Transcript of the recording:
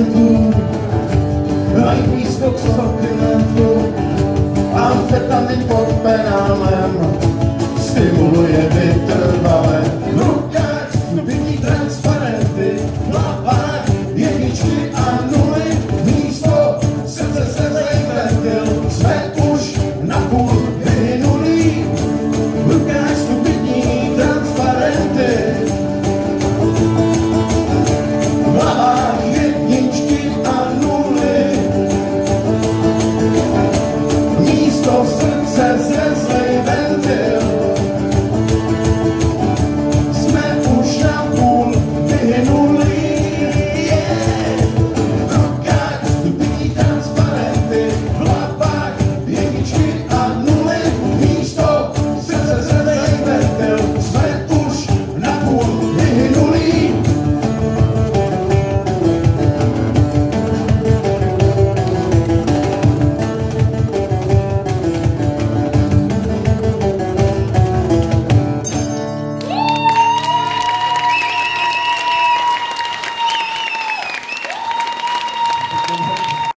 rukách delikventů mají místo k sortimentu amfetamin pod penálem